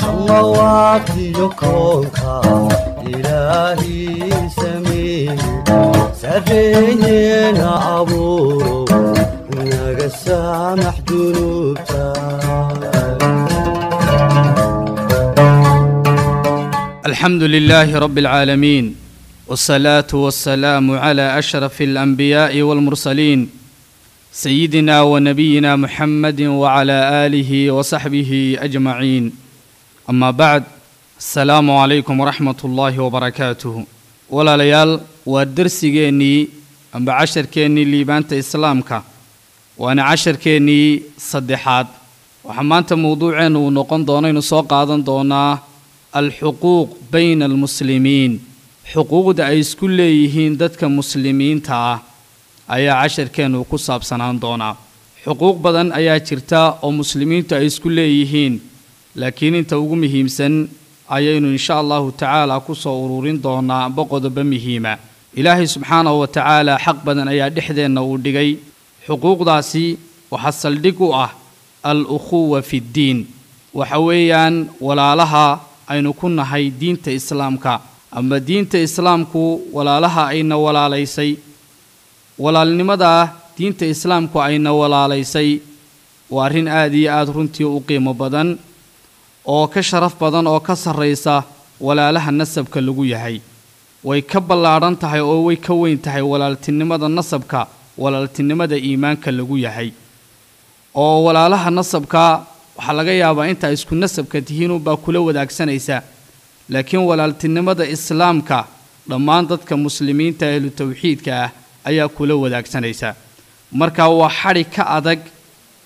صلواتي يكونك إلهي سمين سريني أبورو نغا سامح الحمد لله رب العالمين والصلاة والسلام على أشرف الأنبياء والمرسلين سيدنا ونبينا محمد وعلى آله وصحبه أجمعين أما بعد السلام عليكم ورحمة الله وبركاته ولا ليال ودرسيني أما عشر كيني ليبانت إسلامك وأنا عشر كيني صدحات وحمانت موضوعين ونقن دونين سوق هذا دونا alxuquuq bayna almuslimiin xuquuqda ay isku leeyihiin dadka muslimiinta ah ayaa casharkeennu ku saabsanaan doonaa. Xuquuq badan ayaa jirta oo muslimiintu ay isku leeyihiin laakiin inta ugu muhiimsan ayaynu insha allahu tacaala ku soo ururin doonaa amba muhiima. Ilaahay subxaanahu wa tacaala xaq badan ayaa dhexdeenna uu dhigay. Xuquuqdaasi waxaa saldhig u ah al ukhuwa fiddiin waxa weeyaan walaalaha aynu ku nahay diinta islaamka. Ama diinta islaamku walaalaha ayna walaalaysay walaalnimadaa diinta islaamku ayna walaalaysay. Waa arrin aad iyo aada runtii u qiimo badan oo ka sharaf badan oo ka sarraysa walaalaha nasabka lagu yahay. Way ka ballaadhan tahay oo way ka weyn tahay walaaltinimada nasabka walaaltinimada iimaanka lagu yahay. Oo walaalaha nasabka waxaa laga yaabaa intaa isku nasabka tihiinunbaa kula wadaagsanaysa. Laakiin walaaltinimada islaamka dhammaan dadka muslimiinta ahlu tawxiidka ah ayaa kula wadaagsanaysa. Marka waa xadhi ka adag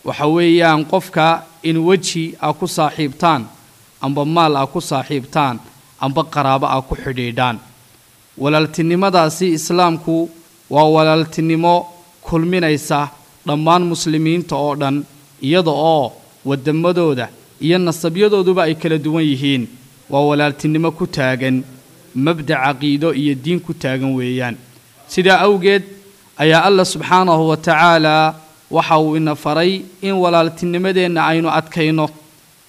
waxa weeyaan qofka in weji a ku saaxiibtaan amba maal a ku saaxiibtaan amba qaraabo a ku xidhiidhaan. Walaaltinimadaasi islaamku waa walaaltinimo kulminaysa dhammaan muslimiinta oo dhan iyada oo waddamadooda iyo nasabyadooduba ay kala duwan yihiin. Waa walaaltinimo ku taagan mabda caqiido iyo diin ku taagan weeyaan sidaa awgeed ayaa allah subxaanahu wa tacaalaa waxa uu ina faray in walaaltinimadeenna aynu adkayno.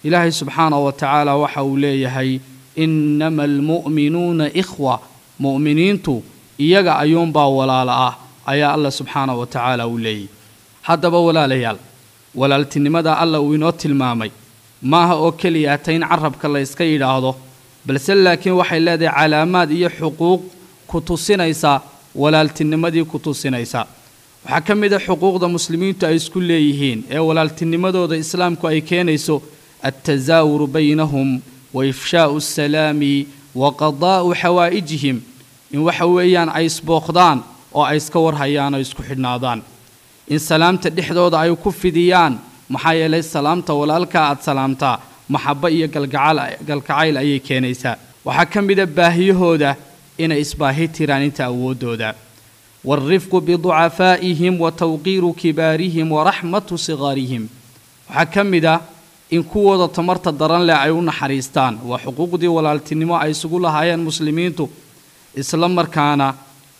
Ilaahay subxaanahu wa tacaala waxa uu leeyahay innama almu'minuuna ikhwa. Mu'miniintu iyaga ayuunbaa walaala ah ayaa allah subxaanahu wa tacaala uu leeyahy haddaba walaalayaal walaaltinimada alla uu inoo tilmaamay maaha oo keliya in carabka la yska yidhaahdo. Balse laakiin waxay leedahay calaamaad iyo xuquuq ku tusinaysa walaaltinimadii ku tusinaysa. Waxaa ka mid a xuquuqda muslimiintu ay isku leeyihiin ee walaaltinimadooda islaamku ay keenayso altasaawuru baynahum wa ifshaa'u asalaami wa qadaa'u xawaa'ijihim in waxa weeyaan ay isbooqdaan oo ay iska warhayaan oo isku xidhnaadaan. In salaamta dhexdooda ay ku fidiyaan maxaa yeelay salaamta walaalka aad salaamtaa maxabbo iyo galkacayl ayay keenaysaa. Waxaa ka mida baahiyahooda inay isbaahi tiraan inta awooddooda. Waalrifqu biducafaa'ihim wa tawqiiru kibaarihim wa raxmatu sigaarihim. Waxaa ka mid a in kuwooda tamarta daran leh ay u naxariistaan waa xuquuqdii walaaltinimo ay isugu lahaayeen muslimiintu isla markaana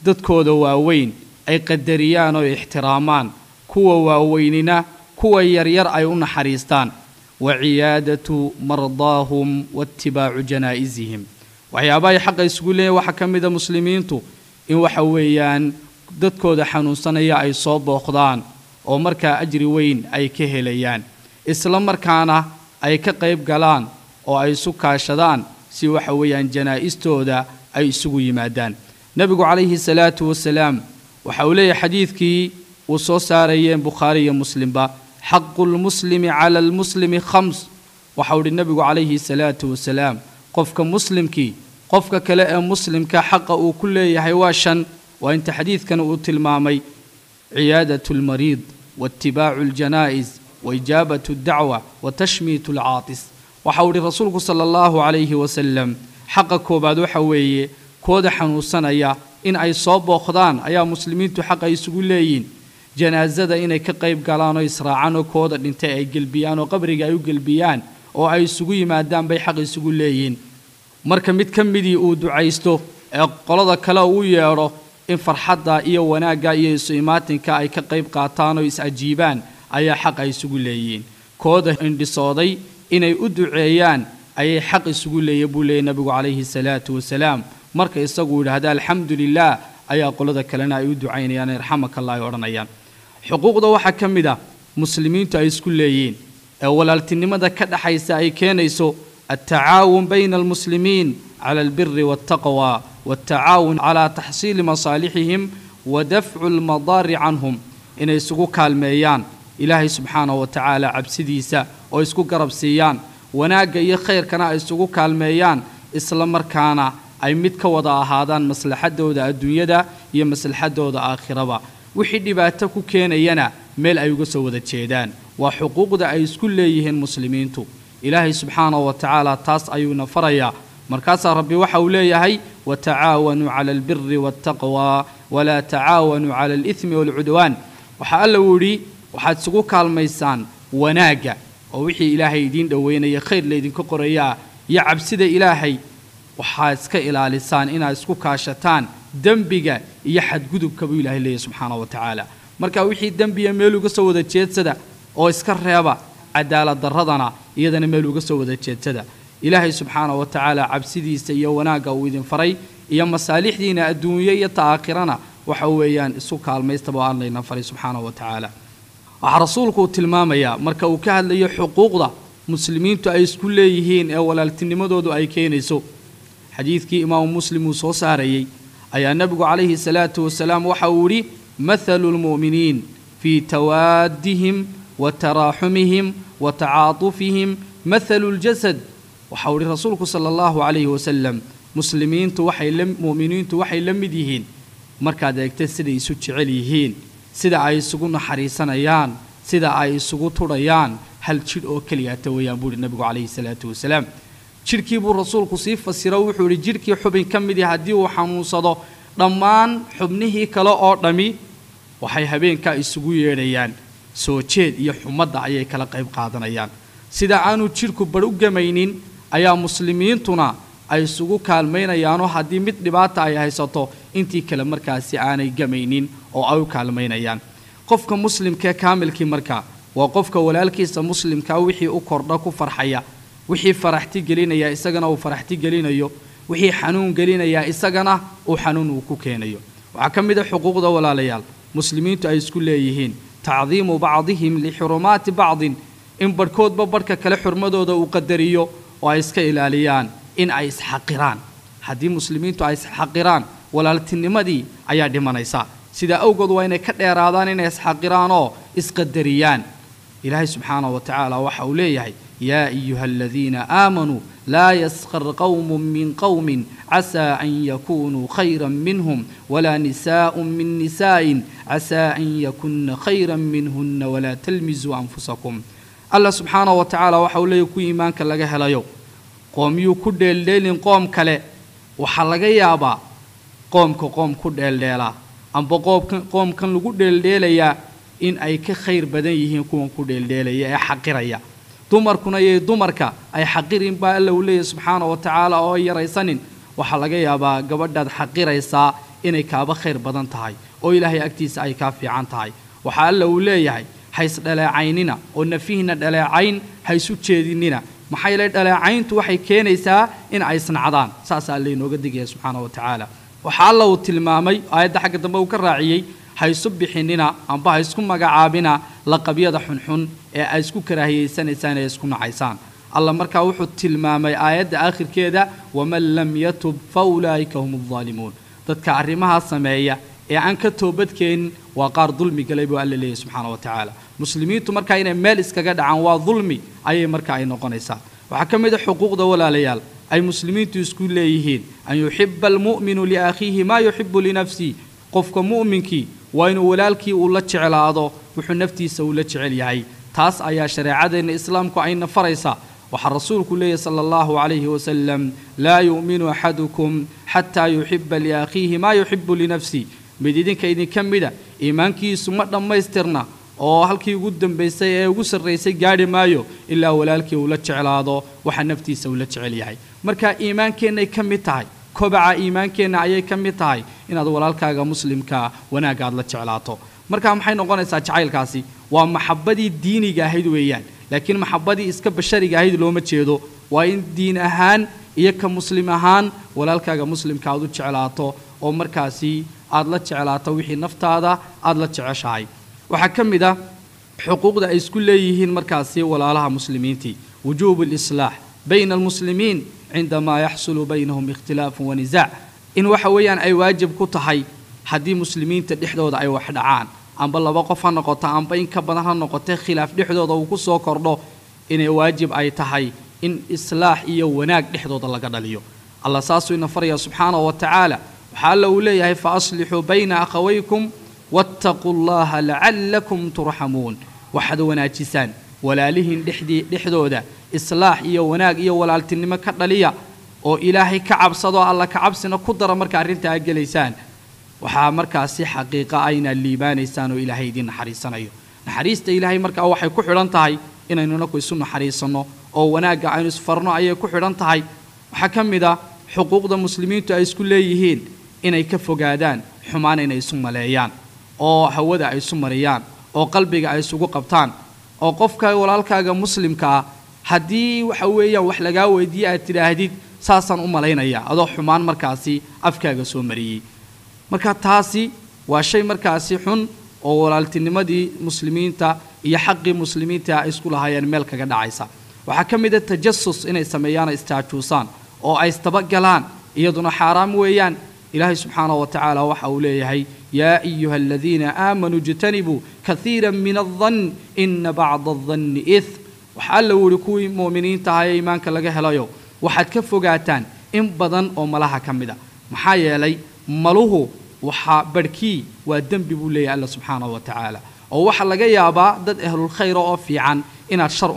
dadkooda waaweyn ay qadariyaan oo ixtiraamaan kuwa waaweynina kuwa yaryar ay u naxariistaan. Wa ciyaadatu mardaahum waatibaacu janaa'isihim waxyaabahay xaqa isugu leeyihiin waxaa ka mida muslimiintu in waxa weeyaan dadkooda xanuunsanaya ay soo booqdaan oo markaa ajri weyn ay ka helayaan isla markaana ay ka qayb galaan oo ay isu kaashadaan si waxa weeyaan janaa'istooda ay isugu yimaadaan. Nebigu calayhi salaatu wasalaam waxa uu leeyahay xadiidkii uu soo saarayeen bukhaari iyo muslimba xaqu lmuslimi cala almuslimi khams. Waxau idhi nebigu calayhi salaatu wasalaam qofka muslimkii qofka kale ee muslimka xaqa uu ku leeyahay waa shan waa inta xadiidkan uu tilmaamay. Ciyaadatu lmariid waatibaacu ljanaa'is waijaabatu dacwa wa tashmiitu alcaatis waxau idhi rasuulku sala allahu calayhi wasalam xaqa koobaad waxa weeye kooda xanuunsanaya in ay soo booqdaan ayaa muslimiintu xaq ay isugu leeyihiin janaasada inay ka qayb galaan oo israacaan oo kooda dhintay ay gelbiyaan oo qabriga ay u gelbiyaan oo ay isugu yimaadaan bay xaq isugu leeyihiin. Marka mid ka midii uu ducaysto ee qolada kale uu yeedho in farxadda iyo wanaagga iyo isu imaatinka ay ka qayb qaataan oo is-ajiibaan ayaa xaq ay isugu leeyihiin. Kooda indhisooday inay u duceeyaan ayay xaq isugu leeya buu leeyay nebigu calayhi salaatu wasalaam. Marka isagu yidhaahda alxamdu lilah ayaa qolada kalena ay u ducaynayaan yarxamakallah ay odhanayaan. Xuquuqda waxaa ka mid ah muslimiintu ay isku leeyihiin ee walaaltinimada ka dhaxaysa ay keenayso altacaawun bayna almuslimiin cala albiri waltaqwa waltacaawun calaa taxsiili masaalixihim wa dafcu almadaari canhum inay isugu kaalmeeyaan. Ilaahay subxaanahu wa tacaala cabsidiisa oo isku garab siiyaan. Wanaagga iyo khayrkana ay isugu kaalmeeyaan isla markaana ay mid ka wada ahaadaan maslaxadooda adduunyada iyo maslaxadooda aakhiraba. Wixii dhibaato ku keenayana meel ay uga soo wada jeedaan waa xuquuqda ay isku leeyihiin muslimiintu. Ilaahay subxaanahu wa tacaala taas ayuuna farayaa. Markaasaa rabbi waxa uu leeyahay watacaawanuu cala albiri waltaqwa walaa tacaawanuu cala alithmi waalcudwaan waxaa alla uu yidhi waxaad isugu kaalmaysaan wanaagga oo wixii ilaahay idiin dhoweynaya khayr laydinka qorayaa. Iyo cabsida ilaahay waxaad iska ilaalisaan inaad isku kaashataan dembiga iyo xadgudubka buu ilaahay leeyahy subxaana wa tacaala marka wixii dembiya meel uga soo wada jeedsada oo iska reeba cadaalad darradana iyadana meel uga soo wada jeedsada. Ilaahay subxaana wa tacaala cabsidiisa iyo wanaagga uu idin faray iyo masaalixdiina adduunye iyo ta aakhirana waxa weeyaan isu kaalmaystaba aan layna faray subxaana wa tacaala. Waxaa rasuulku uu tilmaamayaa marka uu ka hadlayo xuquuqda muslimiintu ay isku leeyihiin ee walaaltinimadoodu ay keenayso. Xadiidkii imaamu muslim uu soo saarayey ayaa nebigu calayhi salaatu wasalaam waxa uu yidhi mathalu lmu'miniin fii tawaadihim wa taraaxumihim wa tacaatufihim mathalu ljasad waxau ihi rasuulku sala allahu calayhi wasalam muslimiintu waxay la mu'miniintu waxay la mid yihiin. Markaad eegta siday isu jecel yihiin sida ay isugu naxariisanayaan sida ay isugu tudhayaan hal jidh oo keliyaata weeyaan buu ihi nebigu calayhi salaatu wasalaam jidhkii buu rasuulku sii fasiro wuxuu idhi jidhkii xubin ka midii haddii uu xanuunsado dhammaan xubnihii kale oo dhammi waxay habeenkaa isugu yeedhayaan soo jeed iyo xumadda ayay kala qayb qaadanayaan. Sida aanu jidhku bar u gamaynin ayaa muslimiintuna ay isugu kaalmaynayaanoo haddii mid dhibaata ay haysato intii kale markaasi aanay gamaynin oo ay u kaalmaynayaan. Qofka muslimkaee kaamilkii markaa waa qofka walaalkiisa muslimkaa wixii u kordha ku farxaya wixii faraxti gelinaya isagana uu faraxti gelinayo wixii xanuun gelinaya isagana uu xanuun uu ku keenayo. Waxaa ka mid a xuquuqda walaalayaal muslimiintu ay isku leeyihiin tacdiimu bacdihim lixurumaati bacdin. In barhkoodba barhka kale xurmadooda uu qadariyo oo ay iska ilaaliyaan in ay isxaqiraan. Haddii muslimiintu ay isxaqiraan walaaltinimadii ayaa dhimanaysa. Sidaa awgood waa inay ka dheeraadaan inay isxaqiraan oo isqadariyaan. Ilaahay subxaanahu wa tacaala waxa uu leeyahay yaa ayuha aladiina aamanuu laa yaskar qowmun min qowmin casaa an yakunuu khayra minhum walaa nisaa'un min nisaa'in casaa an yakunna khayra minhunna walaa talmisuu anfusakum allah subxaanahu wa tacaala waxa uu leeyahy kuwii iimaanka laga helayo qoomyuu ku dheeldheelin qoom kale waxaa laga yaabaa qoomka qoom ku dheeldheelaa amba qoomkan lagu dheeldheelayaa in ay ka khayr badan yihiin kuwan ku dheeldheelaya ee xaqiraya dumarkuna iyo dumarka ay xaqirin baa alla uu leeyahy subxaana wa tacaala oo ay yaraysanin. Waxaa laga yaabaa gabadhaad xaqiraysaa inay kaaba khayr badan tahay oo ilaahay agtiisa ay kaa fiican tahay. Waxaa alla uu leeyahay haysdhaleecaynina oo nafihiina dhaleecayn ha isu jeedinina. Maxaa yeelay dhaleecayntu waxay keenaysaa in ay isnacdaan. Saasaa alla inooga digaya subxaana wa tacaala. Waxaa alla uu tilmaamay aayadda xagga dambe uu ka raaciyey ha isu bixinina amba ha isku magacaabina laqabyada xunxun ee ay isku karaahiyeysanaysaan ee isku nacaysaan. Alla markaa wuxuu tilmaamay aayadda aakhirkeeda waman lam yatub fa ulaa'ika hum aldaalimuun dadka arrimahaa sameeya ee aan ka toobadkeenin waa qaar dulmi galay buu alla leeyahy subxaana wa tacaala. Muslimiintu markaa inay meel iskaga dhacaan waa dulmi ayay markaa ay noqonaysaa waxaa ka mid a xuquuqda walaalayaal ay muslimiintu isku leeyihiin an yuxiba almu'minu liakhiihi maa yuxibu linafsih qofka mu'minkii waa inuu walaalkii uu la jeclaado wuxuu naftiisa uu la jecel yahay taas ayaa shareecadeenna islaamku ayna faraysaa waxaa rasuulku leeyahy sala allahu calayhi wasalam laa yu'minu axadukum xataa yuxiba liakhiihi maa yuxibu linafsih mid idinka idinka mida iimaankiisu ma dhammaystirna oo halkii ugu dambaysay ee ugu sarraysay gaadhi maayo ilaa walaalkii uu la jeclaado waxa naftiisa uu la jecel yahay. Marka iimaankeennaay ka mid tahay kobaca iimaankeenna ayay ka mid tahay inaad walaalkaaga muslimkaa wanaagga aad la jeclaato marka maxay noqonaysaa jacaylkaasi? Waa maxabbadii diiniga ahayd weeyaan. Laakiin maxabadii iska bashariga ahayd looma jeedo. Waa in diin ahaan iyo ka muslim ahaan walaalkaaga muslimka aad u jeclaato oo markaasi aad la jeclaato wixii naftaada aad la jeceshahay. Waxaa ka mid ah xuquuqda ay isku leeyihiin markaasi walaalaha muslimiintii. Wujuubu lislaax bayna almuslimiin cindamaa yaxsulu baynahum ikhtilaafun wanisaac in waxa weeyaan ay waajib ku tahay haddii muslimiinta dhexdooda ay wax dhacaan amba laba qof ha noqoto amba in ka badan ha noqote khilaaf dhexdooda uu ku soo kordho inay waajib ay tahay in islaax iyo wanaag dhexdooda laga dhaliyo. Allah saasuu ina faraya subxaanahu wa tacaala waxaa alla uu leeyahay fa aslixuu bayna akhawaykum wattaquu llaha lacallakum turxamuun waxaad wanaajisaan walaalihiin dhexdii dhexdooda islaax iyo wanaag iyo walaaltinimo ka dhaliya oo ilaahay ka cabsadoo alla ka cabsina ku dara marka arrintaa gelaysaan waxaa markaasi xaqiiqa ah inaad liibaanaysaan oo ilaahay idiin naxariisanayo. Naxariista ilaahay markaa waxay ku xidhan tahay inaynu inaku isu naxariisanno oo wanaagga aynu isfarno ayay ku xidhan tahay. Waxaa ka mid ah xuquuqda muslimiintu ay isku leeyihiin inay ka fogaadaan xumaan inay isu maleeyaan oo hawada ay isu mariyaan oo qalbiga ay isugu qabtaan oo qofka walaalkaaga muslimka ah haddii waxa weeyaan wax lagaa weydiiye aad tidhaahdid saasaan u malaynaya adoo xumaan markaasi afkaaga soo mariyey marka taasi waa shay markaasi xun oo walaaltinimadii muslimiinta iyo xaqii muslimiinta ay isku lahaayeen meel kaga dhacaysa. Waxaa ka mid a tajasus inay sameeyaan oo istaajuusaan oo ay istabagalaan iyaduna xaaraam weeyaan. Ilaahay subxaanahu wa tacaala waxa uu leeyahay yaa ayuha aladiina aamanuu ijtanibuu kaiira min aldan ina bacda aldanni ih waxaa alla wuhi kuwii mu'miniinta ahaa ee iimaanka laga helayo waxaad ka fogaataan in badan oo malaha ka mid a maxaa yeelay maluhu waxaa barhkii waa dembi buu leeyahay alla subxaanahu wa tacaala oo waxaa laga yaabaa dad ahlulkhayra oo fiican inaad shar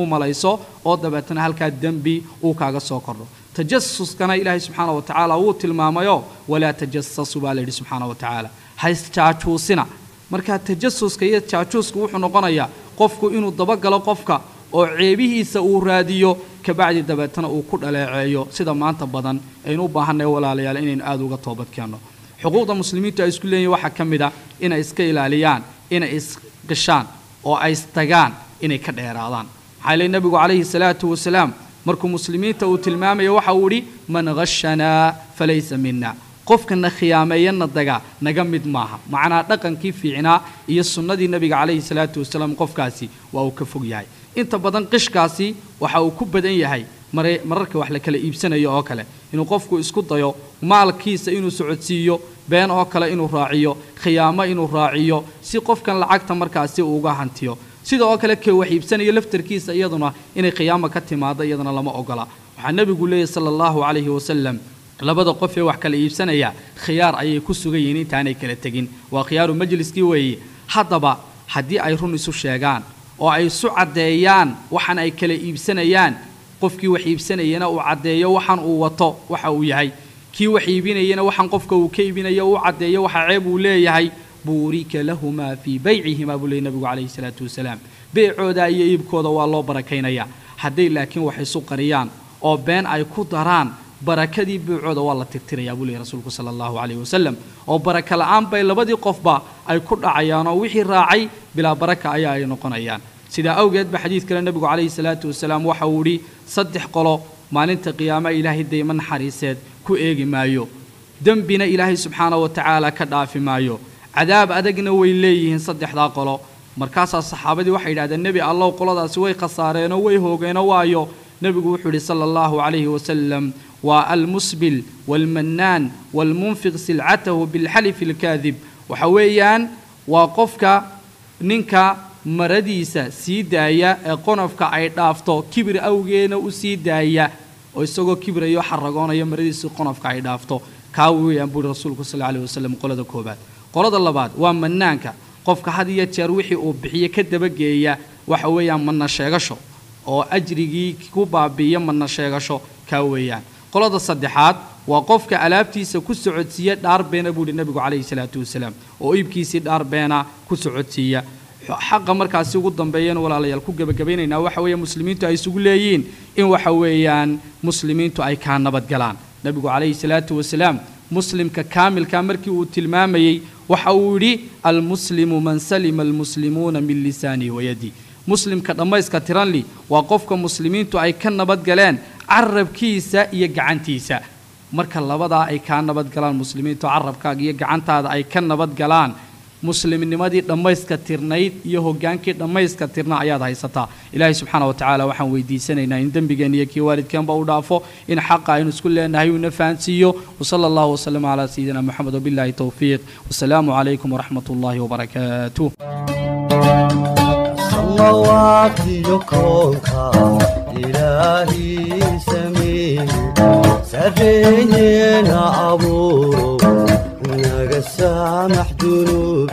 u malayso oo dabeetana halkaa dembi uu kaaga soo kordho tajasuskana ilaahay subxaana wa tacaala wuu tilmaamayoo walaa tajasasu baa layidhi subxaana wa tacaala ha isjaajuusina marka tajasuska iyo jaajuuska wuxuu noqonayaa qofku inuu dabagalo qofka oo ceebihiisa uu raadiyo kabacdi dabeetana uu ku dhaleeceeyo. Sida maanta badan aynu u baahanay walaalayaal inaynu aada uga toobadkeenno xuquuqda muslimiintu ay isku leeyihiin waxaa ka mid ah inay iska ilaaliyaan inay isqishaan oo ay istagaan inay ka dheeraadaan. Maxaa leey nebigu calayhi salaatu wasalaam markuu muslimiinta uu tilmaamaya waxa uu idhi man hashanaa falaysa mina qofkana khiyaameeyana daga naga mid maaha. Macnaa dhaqankii fiicnaa iyo sunnadii nebiga calayhi salaatu wasalaam qofkaasi waa uu ka fog yahay. Inta badan qishkaasi waxa uu ku badan yahay mararka wax la kala iibsanayo oo kale. Inuu qofku isku dayo maalkiisa inuu socodsiiyo been oo kale inuu raaciyo khiyaamo inuu raaciyo si qofkan lacagta markaasi uu uga hantiyo. Sida oo kale kee wax iibsanayo laftarkiisa iyaduna inay khiyaamo ka timaado iyadana lama ogola. Waxaa nebigu leeyahy sala allahu calayhi wasalam labada qof ee wax kala iibsanaya khiyaar ayay ku sugan yihiin intaanay kala tegin. Waa khiyaaru majliskii weeye haddaba haddii ay run isu sheegaan oo ay isu caddeeyaan waxaan ay kala iibsanayaan qofkii wax iibsanayana uu caddeeyo waxaan uu wato waxa uu yahay. Kii wax iibinayana waxaan qofka uu ka iibinayo uu caddeeyo waxa ceeb uu leeyahay. Buurika lahumaa fii baycihimaa buu leeyay nabigu calayhi salaatu wasalaam. Beecooda iyo iibkooda waa loo barakaynayaa hadday laakiin wax isu qariyaan oo been ay ku daraan barakadii beecooda waa la tirtirayaa buu leeyay rasuulku sala allahu calayhi wasalam oo baraka la'aan bay labadii qofba ay ku dhacayaan oo wixii raacay bilaa baraka ayaa ay noqonayaan sidaa awgeed ba xadiid kale nebigu calayhi salaatu wasalaam waxa uu idhi saddex qolo maalinta qiyaama ilaahay dayma naxariiseed ku eegi maayo. Dembina ilaahay subxaana wa tacaala ka dhaafi maayo. Cadaab adagna way leeyihiin saddexdaa qolo. Markaasaa saxaabadii waxay yidhahdeen nebi allow qoladaasi way khasaareenoo way hoogeenoo waayo. Nebigu wuxuu yidhi sala allahu calayhi wasalam waa almusbil waalmannaan waalmunfiq silcatahu bilxalifi alkaadib. Waxa weeyaan waa qofka ninka maradiisa sii daaya ee qonofka ay dhaafto kibir awgeena u sii daaya oo isagoo kibrayo xaragoonaya maradiisii qonofka ay dhaafto. Kaa weeyaan buuhi rasuulku sal alih wasalam qolada koobaad. Qolada labaad waa mannaanka. Qofka had iyo jeer wixii uu bixiye ka dabageeya waxa weeyaan manna sheegasho oo ajrigii ku baabiiya manna sheegasho kaa weeyaan. Qolada saddexaad waa qofka alaabtiisa ku socodsiiya dhaar beena buuhi nebigu calayhi salaatu wasalaam oo iibkiisii dhaar beena ku socodsiiya xaqa markaasi ugu dambeeyana walaalayaal ku gebagabaynaynaa waxa weeye muslimiintu ay isugu leeyihiin in waxa weeyaan muslimiintu ay kaa nabadgalaan nebigu calayhi salaatu wasalaam muslimka kaamilka markii uu tilmaamayey waxa uu yidhi almuslimu man salima almuslimuuna min lisaanihi wayadi muslimka dhammayska tiranli waa qofka muslimiintu ay ka nabadgaleen carabkiisa iyo gacantiisa. Marka labadaa ay kaa nabadgalaan muslimiintu carabkaaga iyo gacantaada ay ka nabadgalaan muslimnimadii dhammayska tirnayd iyo hogaankii dhammayska tirna ayaad haysataa ilaahay subxaana wa tacaala waxaan weydiisanaynaa in dembigeen iyo kii waalidkeenba u dhaafo in xaqa aynu isku leenahay uuna fahansiiyo. Wasala allahu wasalama calaa sayidina moxamed wabillahi towfiiq wasalaamu calaykum waraxmat ullahi abuuro يا قسام محدود